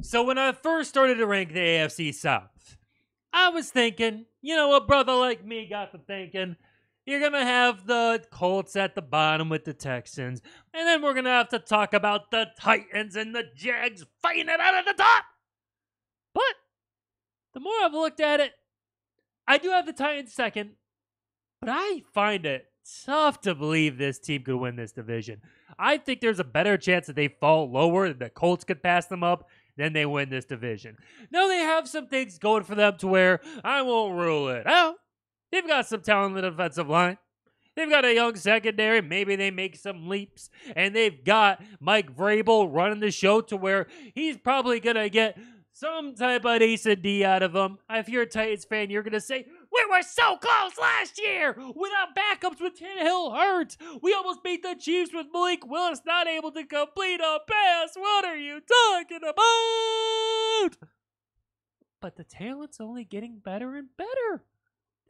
So when I first started to rank the AFC South, I was thinking, you know, a brother like me got to thinking, you're going to have the Colts at the bottom with the Texans, and then we're going to have to talk about the Titans and the Jags fighting it out at the top. But the more I've looked at it, I do have the Titans second, but I find it tough to believe this team could win this division. I think there's a better chance that they fall lower, that the Colts could pass them up, then they win this division. Now they have some things going for them to where I won't rule it out. They've got some talent in the defensive line. They've got a young secondary. Maybe they make some leaps. And they've got Mike Vrabel running the show to where he's probably going to get some type of decent D out of them. If you're a Titans fan, you're going to say, we were so close last year without backups with Tannehill hurt. We almost beat the Chiefs with Malik Willis not able to complete a pass. Are you talking about? But the talent's only getting better and better.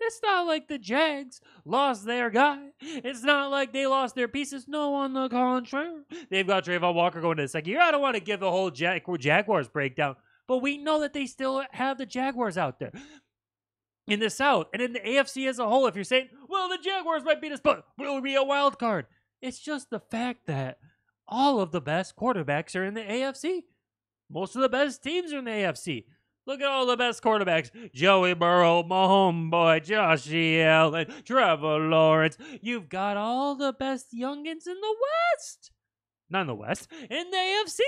It's not like the Jags lost their guy. It's not like they lost their pieces. No, on the contrary. They've got Travon Walker going to the second year. I don't want to give the whole Jag- Jaguars breakdown, but we know that they still have the Jaguars out there in the South and in the AFC as a whole. If you're saying, well, the Jaguars might beat us, but will be a wild card. It's just the fact that all of the best quarterbacks are in the AFC. Most of the best teams are in the AFC. Look at all the best quarterbacks. Joey Burrow, my homeboy, Josh Allen, Trevor Lawrence. You've got all the best youngins in the West. Not in the West, in the AFC.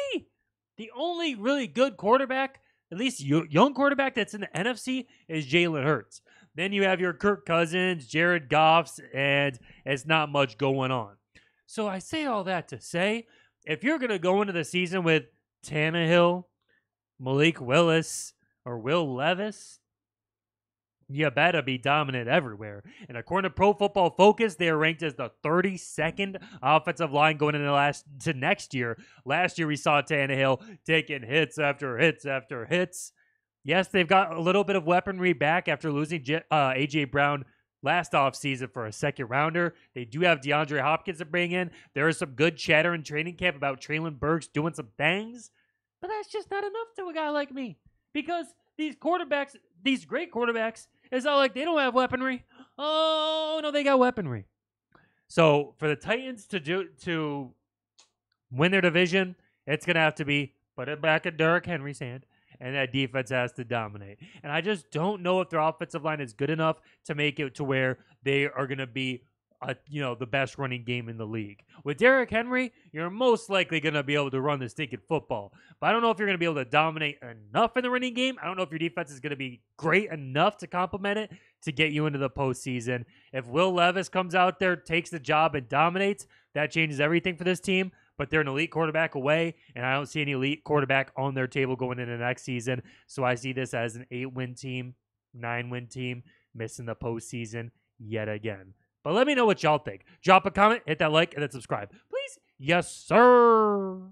The only really good quarterback, at least young quarterback that's in the NFC, is Jalen Hurts. Then you have your Kirk Cousins, Jared Goffs, and it's not much going on. So I say all that to say, if you're going to go into the season with Tannehill, Malik Willis, or Will Levis, you better be dominant everywhere. And according to Pro Football Focus, they are ranked as the 32nd offensive line going into last to next year. Last year, we saw Tannehill taking hits after hits after hits. Yes, they've got a little bit of weaponry back after losing uh, AJ Brown last offseason for a second rounder. They do have DeAndre Hopkins to bring in. There is some good chatter in training camp about Treylon Burks doing some things, but that's just not enough to a guy like me because these quarterbacks, these great quarterbacks, it's not like they don't have weaponry. Oh no, they got weaponry. So for the Titans to do to win their division, it's gonna have to be put it back at Derrick Henry's hand, and that defense has to dominate. And I just don't know if their offensive line is good enough to make it to where they are gonna be a, you know the best running game in the league. With Derrick Henry, you're most likely going to be able to run the stinking football. But I don't know if you're going to be able to dominate enough in the running game. I don't know if your defense is going to be great enough to complement it to get you into the postseason. If Will Levis comes out there, takes the job, and dominates, that changes everything for this team. But they're an elite quarterback away, and I don't see any elite quarterback on their table going into next season. So I see this as an eight win team, nine win team, missing the postseason yet again. But let me know what y'all think. Drop a comment, hit that like, and then subscribe. Please. Yes, sir.